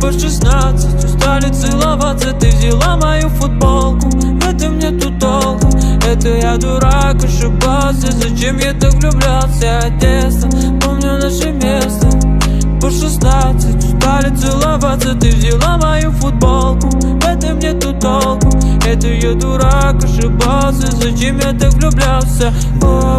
По шестнадцать устали целоваться. Ты взяла мою футболку В этом нету толку Это я дурак, ошибался. Зачем я так влюблялся? Детство Помню наше место. По шестнадцать устали целоваться. Ты взяла мою футболку В этом нету толку Это я дурак, ошибался. Зачем я так влюблялся? О,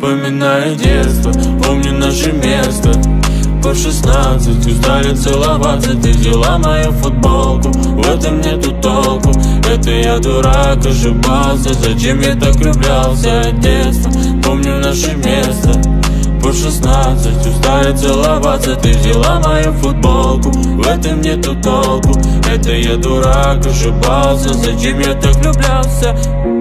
вспоминаю детство Помню наше место. По шестнадцать Устали целоваться, ты взяла мою футболку. В этом нету толку, это я дурак, ошибался. Зачем я так влюблялся детство Помню наше место. По шестнадцать Устали целоваться, ты взяла мою футболку. В этом нету толку, это я дурак, ошибался. Зачем я так влюблялся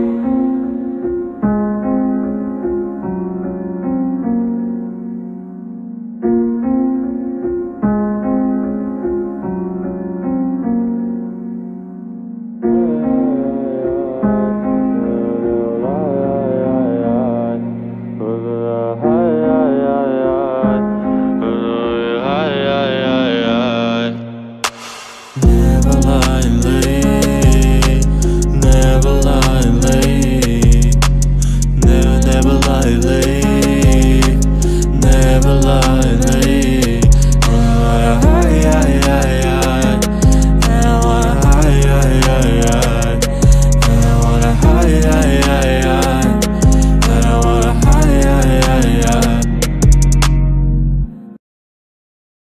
alive.